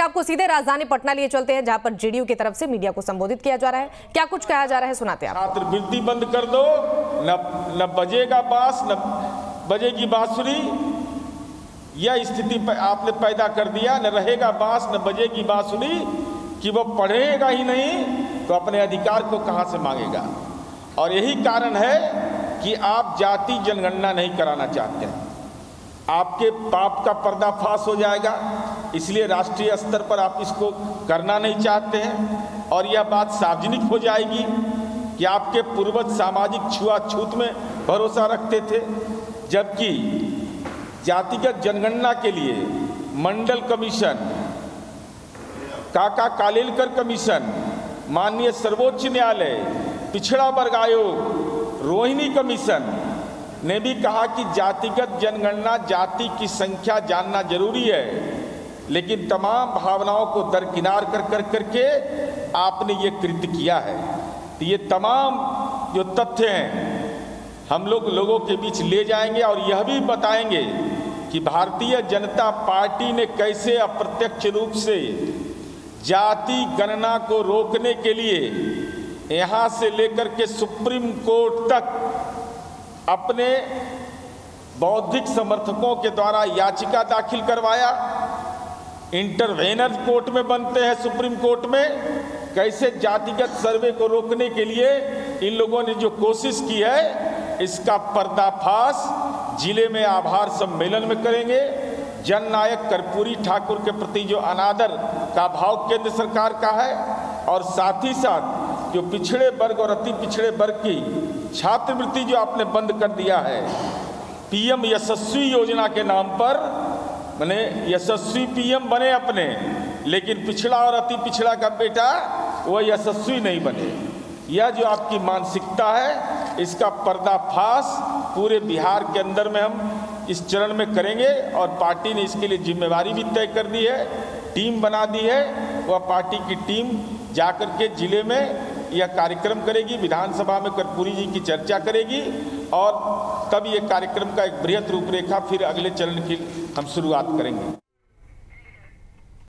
आपको सीधे राजधानी पटना लिए चलते हैं, जहाँ पर जेडीयू की तरफ़ से मीडिया को संबोधित किया जा रहा है। क्या कुछ कहा जा रहा है, सुनाते हैं छात्रवृत्ति बंद कर दो। न न बजेगा बाँस, न बजेगी बांसुरी। यह स्थिति आपने पैदा कर दिया। न रहेगा बाँस, न बजेगी बांसुरी। कि वो पढ़ेगा ही नहीं तो अपने अधिकार को कहाँ से मांगेगा? और यही कारण है कि आप जाति जनगणना नहीं कराना चाहते हैं। आपके पाप का पर्दाफाश हो जाएगा। इसलिए राष्ट्रीय स्तर पर आप इसको करना नहीं चाहते हैं और यह बात सार्वजनिक हो जाएगी कि आपके पूर्वज सामाजिक छुआछूत में भरोसा रखते थे, जबकि जातिगत जनगणना के लिए मंडल कमीशन, काका कालेलकर कमीशन, माननीय सर्वोच्च न्यायालय, पिछड़ा वर्ग आयोग, रोहिणी कमीशन ने भी कहा कि जातिगत जनगणना, जाति की संख्या जानना ज़रूरी है। लेकिन तमाम भावनाओं को दरकिनार कर कर करके आपने ये कृत्य किया है। तो ये तमाम जो तथ्य हैं, हम लोग लोगों के बीच ले जाएँगे और यह भी बताएँगे कि भारतीय जनता पार्टी ने कैसे अप्रत्यक्ष रूप से जाति गणना को रोकने के लिए यहाँ से लेकर के सुप्रीम कोर्ट तक अपने बौद्धिक समर्थकों के द्वारा याचिका दाखिल करवाया। इंटरवेनर कोर्ट में बनते हैं, सुप्रीम कोर्ट में। कैसे जातिगत सर्वे को रोकने के लिए इन लोगों ने जो कोशिश की है, इसका पर्दाफाश ज़िले में आभार सम्मेलन में करेंगे। जननायक कर्पूरी ठाकुर के प्रति जो अनादर का भाव केंद्र सरकार का है, और साथ ही साथ जो पिछड़े वर्ग और अति पिछड़े वर्ग की छात्रवृत्ति जो आपने बंद कर दिया है, पीएम यशस्वी योजना के नाम पर, मैंने यशस्वी पीएम बने अपने, लेकिन पिछड़ा और अति पिछड़ा का बेटा वह यशस्वी नहीं बने। यह जो आपकी मानसिकता है, इसका पर्दाफाश पूरे बिहार के अंदर में हम इस चरण में करेंगे और पार्टी ने इसके लिए जिम्मेवारी भी तय कर दी है, टीम बना दी है, वह पार्टी की टीम जाकर के ज़िले में यह कार्यक्रम करेगी, विधानसभा में कर्पूरी जी की चर्चा करेगी और तब ये कार्यक्रम का एक बृहद रूपरेखा फिर अगले चरण की हम शुरुआत करेंगे।